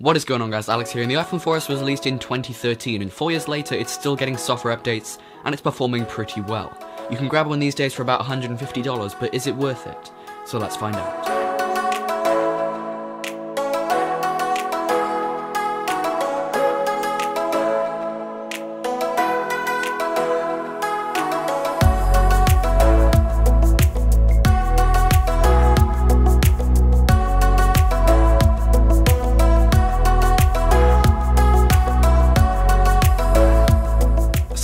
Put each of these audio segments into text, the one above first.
What is going on guys, Alex here, and the iPhone 4S was released in 2013, and four years later it's still getting software updates, and it's performing pretty well. You can grab one these days for about $150, but is it worth it? So let's find out.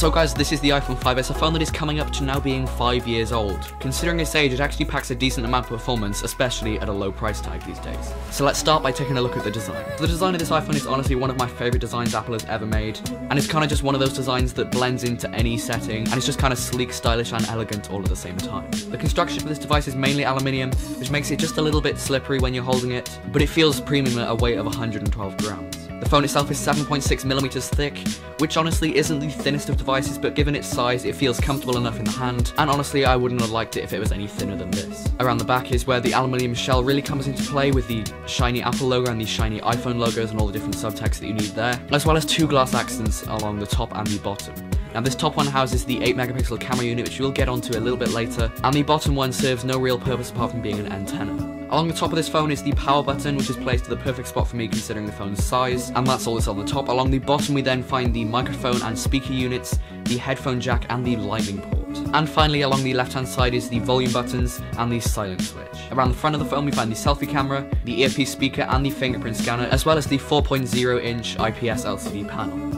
So guys, this is the iPhone 5s, a phone that is coming up to now being 5 years old. Considering its age, it actually packs a decent amount of performance, especially at a low price tag these days. So let's start by taking a look at the design. The design of this iPhone is honestly one of my favourite designs Apple has ever made, and it's kind of just one of those designs that blends into any setting, and it's just kind of sleek, stylish, and elegant all at the same time. The construction for this device is mainly aluminium, which makes it just a little bit slippery when you're holding it, but it feels premium at a weight of 112 grams. The phone itself is 7.6mm thick, which honestly isn't the thinnest of devices, but given its size, it feels comfortable enough in the hand, and honestly I wouldn't have liked it if it was any thinner than this. Around the back is where the aluminium shell really comes into play with the shiny Apple logo and the shiny iPhone logos and all the different subtext that you need there, as well as two glass accents along the top and the bottom. Now this top one houses the 8 megapixel camera unit which we'll get onto a little bit later, and the bottom one serves no real purpose apart from being an antenna. Along the top of this phone is the power button, which is placed at the perfect spot for me considering the phone's size, and that's all that's on the top. Along the bottom we then find the microphone and speaker units, the headphone jack and the lightning port. And finally along the left hand side is the volume buttons and the silent switch. Around the front of the phone we find the selfie camera, the earpiece speaker and the fingerprint scanner, as well as the 4.0 inch IPS LCD panel.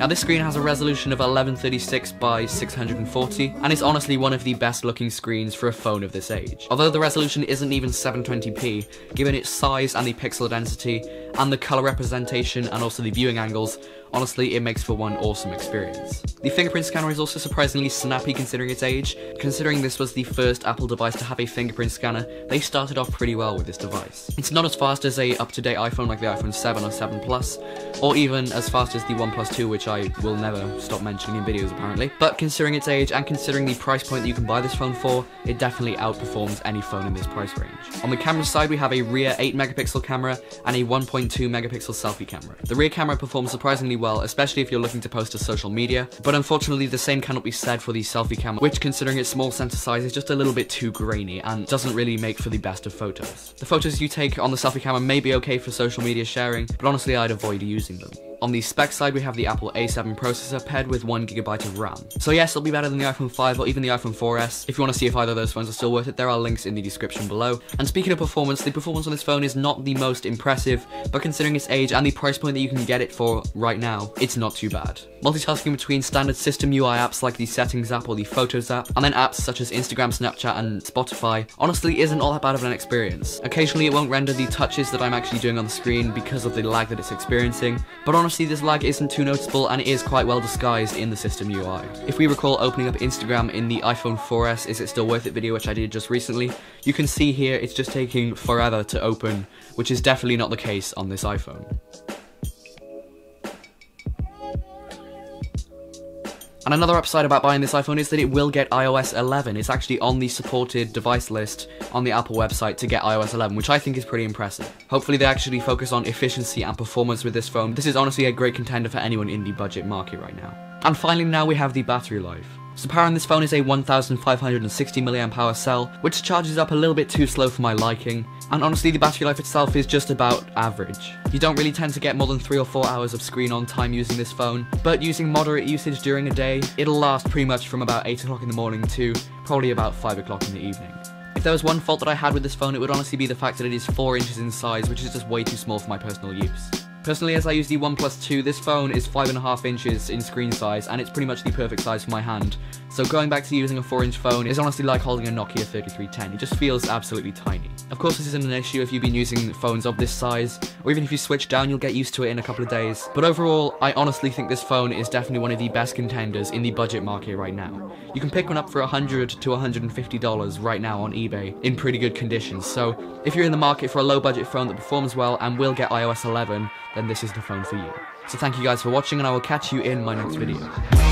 Now this screen has a resolution of 1136 by 640 and is honestly one of the best looking screens for a phone of this age. Although the resolution isn't even 720p, given its size and the pixel density, and the color representation and also the viewing angles, honestly it makes for one awesome experience. The fingerprint scanner is also surprisingly snappy considering its age. Considering this was the first Apple device to have a fingerprint scanner, they started off pretty well with this device. It's not as fast as a up-to-date iPhone like the iPhone 7 or 7 Plus, or even as fast as the OnePlus 2 which I will never stop mentioning in videos apparently, but considering its age and considering the price point that you can buy this phone for, it definitely outperforms any phone in this price range. On the camera side we have a rear 8 megapixel camera and a 1.2 megapixel selfie camera. The rear camera performs surprisingly well, especially if you're looking to post to social media, but unfortunately the same cannot be said for the selfie camera, which considering its small sensor size is just a little bit too grainy and doesn't really make for the best of photos. The photos you take on the selfie camera may be okay for social media sharing, but honestly I'd avoid using them. On the spec side, we have the Apple A7 processor paired with 1GB of RAM. So yes, it'll be better than the iPhone 5 or even the iPhone 4S. If you want to see if either of those phones are still worth it, there are links in the description below. And speaking of performance, the performance on this phone is not the most impressive, but considering its age and the price point that you can get it for right now, it's not too bad. Multitasking between standard system UI apps like the Settings app or the Photos app, and then apps such as Instagram, Snapchat, and Spotify, honestly isn't all that bad of an experience. Occasionally it won't render the touches that I'm actually doing on the screen because of the lag that it's experiencing, but honestly honestly this lag isn't too noticeable and it is quite well disguised in the system UI. If we recall opening up Instagram in the iPhone 4S Is It Still Worth It video which I did just recently, you can see here it's just taking forever to open, which is definitely not the case on this iPhone. And another upside about buying this iPhone is that it will get iOS 11. It's actually on the supported device list on the Apple website to get iOS 11, which I think is pretty impressive. Hopefully they actually focus on efficiency and performance with this phone. This is honestly a great contender for anyone in the budget market right now. And finally now we have the battery life. So power on this phone is a 1560 mAh cell, which charges up a little bit too slow for my liking, and honestly the battery life itself is just about average. You don't really tend to get more than 3 or 4 hours of screen on time using this phone, but using moderate usage during a day, it'll last pretty much from about 8 o'clock in the morning to probably about 5 o'clock in the evening. If there was one fault that I had with this phone, it would honestly be the fact that it is 4 inches in size, which is just way too small for my personal use. Personally, as I use the OnePlus 2, this phone is 5.5 inches in screen size, and it's pretty much the perfect size for my hand. So going back to using a 4 inch phone is honestly like holding a Nokia 3310, it just feels absolutely tiny. Of course this isn't an issue if you've been using phones of this size, or even if you switch down you'll get used to it in a couple of days. But overall, I honestly think this phone is definitely one of the best contenders in the budget market right now. You can pick one up for 100 to $150 right now on eBay in pretty good condition, so if you're in the market for a low budget phone that performs well and will get iOS 11, then this is the phone for you. So thank you guys for watching and I will catch you in my next video.